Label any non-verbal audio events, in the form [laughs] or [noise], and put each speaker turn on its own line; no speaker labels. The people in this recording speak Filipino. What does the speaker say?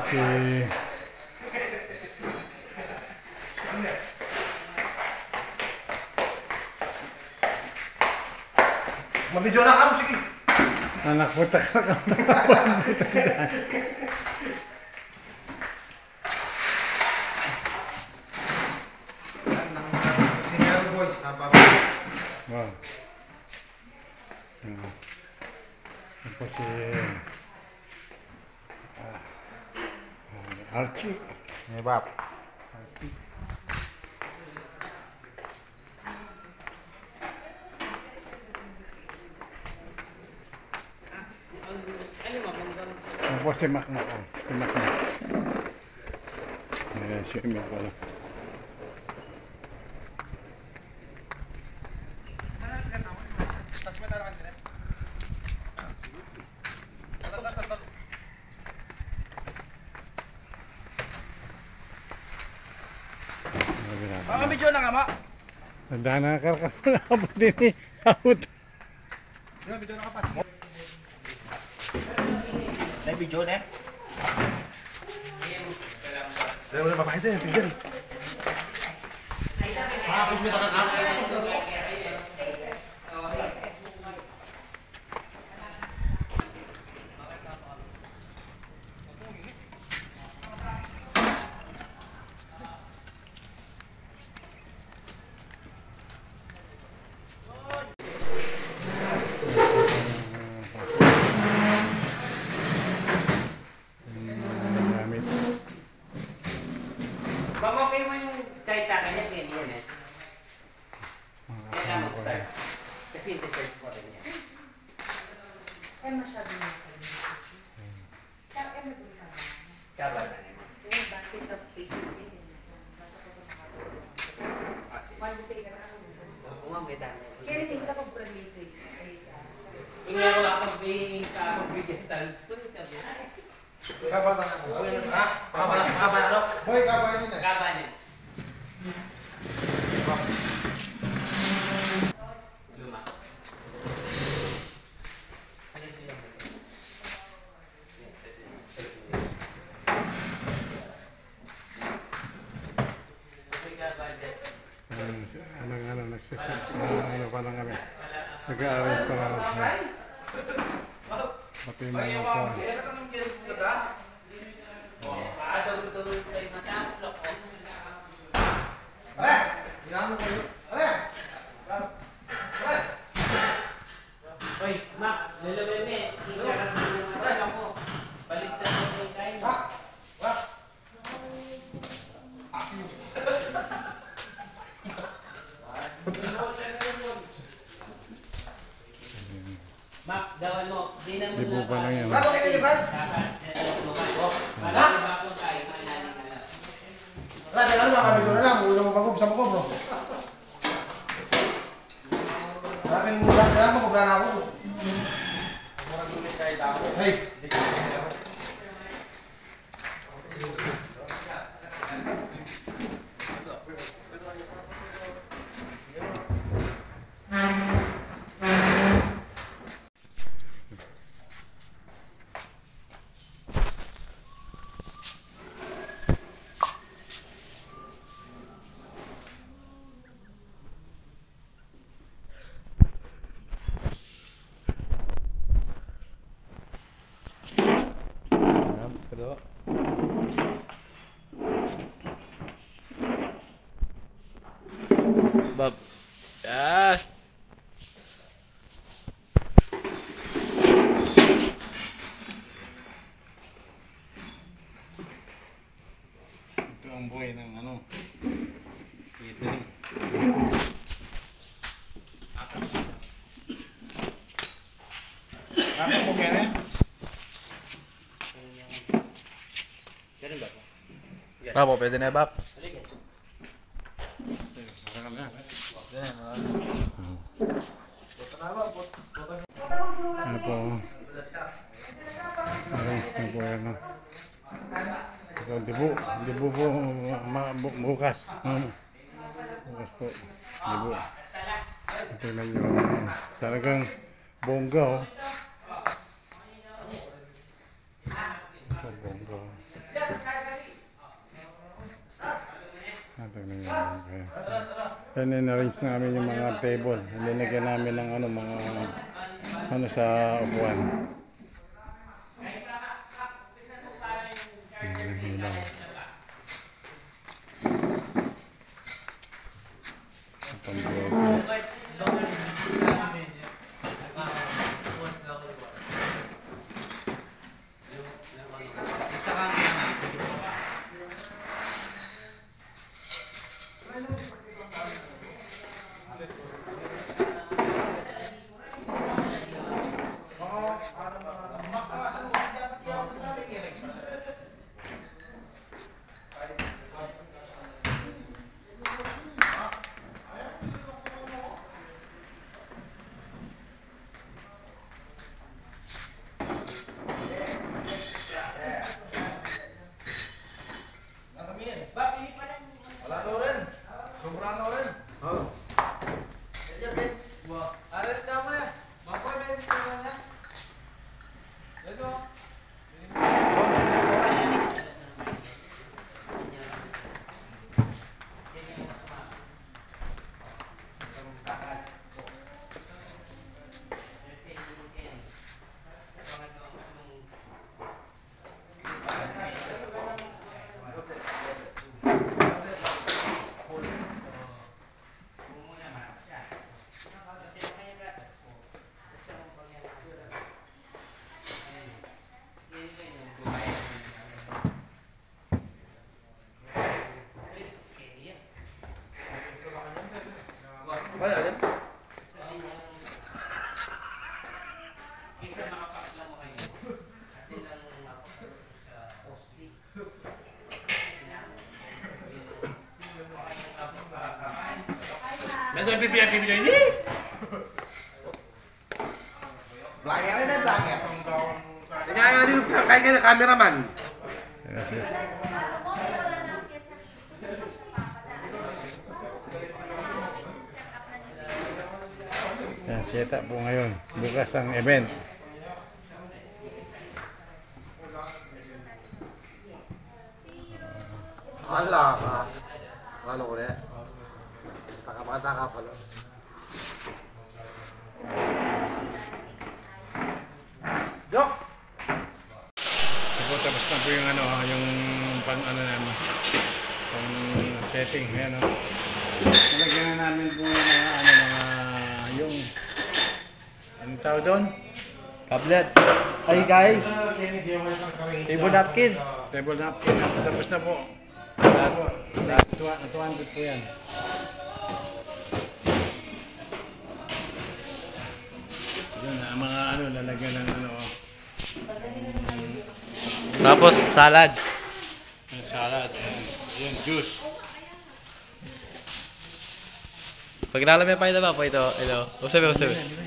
see. Na kami, sige.
Anak
putak na.
Wow.
Ano pa
siya? Aquí. Me va. Aquí. Voy a hacer más, más, más. Eh,
Ah, medyo na nga ma.
Tanda na karkar mo [laughs] na ako din eh. Out.
May video na eh.
Dahil wala babae din, pinggan.
Gamit.
Pamokay mo yung kahit sa kanya, yan yan eh.
Mga
Kaya
kasama ko.
mag-start. Kasi deserve ko rin yan.
Eh, masyado na kayo. Kaya, eh, may bulta na.
Kaba na naman.
Eh, bakit ka space din? Bakit ako nakakatawa? Ka na ako.
umamay dami.
Kaya. Ay, ah.
Yung nga wala pag may sa pagbigyan talos to, sabi na, eh,
Kabata na ako.
Ha? Kaba, kaba na no?
Boy, kabata yun eh.
kaba niya. Luma.
Ano, ano, ano, nagsasip. Ano, ano pa lang kami. Nag-aaral pa lang. Pati yung mga
ko.
Ale! Hinaan mo kayo. Ale! Ale!
Hoy, Mac, lalawin mo eh. Ikarap mo yung mata mo. Baligtad mo yung kain mo.
Ha? Ha?
Mac, gawan mo. Di na mo
Di po pa lang yan.
Brad, okay na ni Brad?
Manali ka lang.
Brad, ano ba kami doon na lang? Ulo mo bagob sa bagob, bro. Maraming mula na lang, magobra na ako. Murang dulit kahit ako. Hey!
Loob.
Bob. Ah!
Ito ang buhay ng ano. Catering.
Ano
Ganun ba po?
Babo, pwede na bab.
Ano po? Arrange na po yan. no? Ito, dibu. Dibu po ma, bu, bukas. no? Bukas po. Dibu. Ito lang yung talagang bongga oh. Yan in-arrange namin yung mga table. Linagyan namin ng ano, mga ano sa upuan. Yung ilaw.
Let's go. biar di video ini. Belakangnya deh belakangnya. Kayaknya ini kayaknya kameraman. yang
kasih. Yan, ngayon. Bukas ang event.
Ala ah Ano ko na? Taka-taka.
Tapos na po yung ano, yung pang ano namin. Pang setting, ayan o. Nalagyan na namin po yung mga ano, mga yung anong tawag doon?
Tablet. Ay guys. Table napkin.
Table napkin. Tapos na po. Po. Next, 200 po yan. Yun, ang mga ano, lalagyan ng ano, oh,
Tapos salad.
ng salad. Ayan, Ayan, juice.
Pag nalamay pa ito ba po ito? Ito. Usabi, usabi.
Ayan,